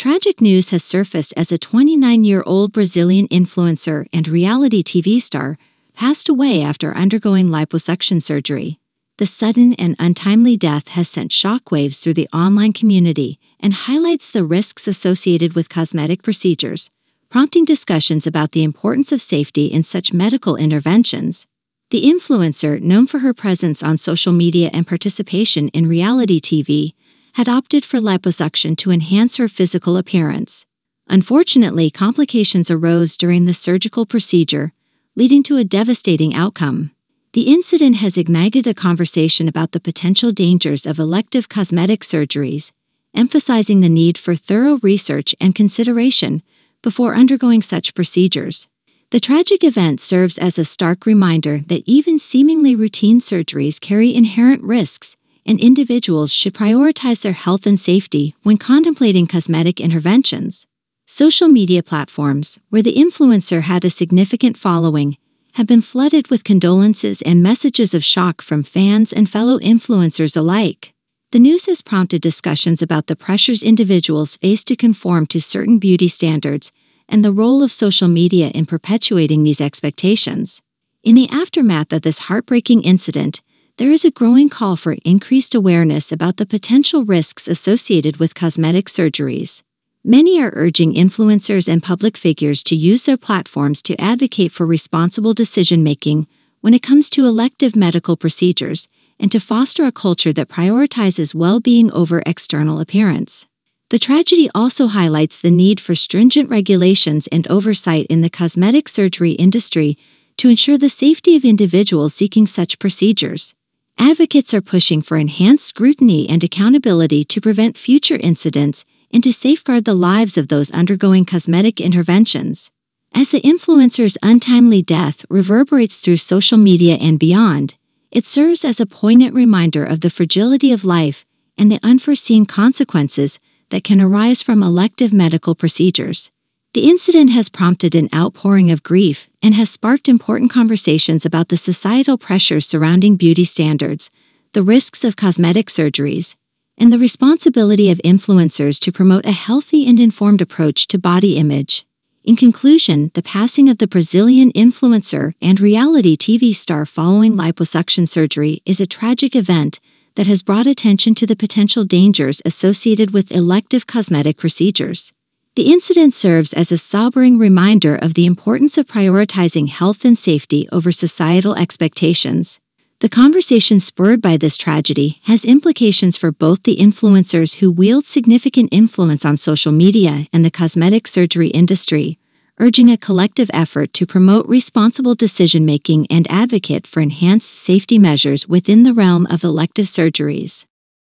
Tragic news has surfaced as a 29 year old Brazilian influencer and reality TV star passed away after undergoing liposuction surgery. The sudden and untimely death has sent shockwaves through the online community and highlights the risks associated with cosmetic procedures, prompting discussions about the importance of safety in such medical interventions. The influencer, known for her presence on social media and participation in reality TV, had opted for liposuction to enhance her physical appearance. Unfortunately, complications arose during the surgical procedure, leading to a devastating outcome. The incident has ignited a conversation about the potential dangers of elective cosmetic surgeries, emphasizing the need for thorough research and consideration before undergoing such procedures. The tragic event serves as a stark reminder that even seemingly routine surgeries carry inherent risks and individuals should prioritize their health and safety when contemplating cosmetic interventions. Social media platforms, where the influencer had a significant following, have been flooded with condolences and messages of shock from fans and fellow influencers alike. The news has prompted discussions about the pressures individuals face to conform to certain beauty standards and the role of social media in perpetuating these expectations. In the aftermath of this heartbreaking incident, there is a growing call for increased awareness about the potential risks associated with cosmetic surgeries. Many are urging influencers and public figures to use their platforms to advocate for responsible decision making when it comes to elective medical procedures and to foster a culture that prioritizes well being over external appearance. The tragedy also highlights the need for stringent regulations and oversight in the cosmetic surgery industry to ensure the safety of individuals seeking such procedures. Advocates are pushing for enhanced scrutiny and accountability to prevent future incidents and to safeguard the lives of those undergoing cosmetic interventions. As the influencer's untimely death reverberates through social media and beyond, it serves as a poignant reminder of the fragility of life and the unforeseen consequences that can arise from elective medical procedures. The incident has prompted an outpouring of grief and has sparked important conversations about the societal pressures surrounding beauty standards, the risks of cosmetic surgeries, and the responsibility of influencers to promote a healthy and informed approach to body image. In conclusion, the passing of the Brazilian influencer and reality TV star following liposuction surgery is a tragic event that has brought attention to the potential dangers associated with elective cosmetic procedures. The incident serves as a sobering reminder of the importance of prioritizing health and safety over societal expectations. The conversation spurred by this tragedy has implications for both the influencers who wield significant influence on social media and the cosmetic surgery industry, urging a collective effort to promote responsible decision making and advocate for enhanced safety measures within the realm of elective surgeries.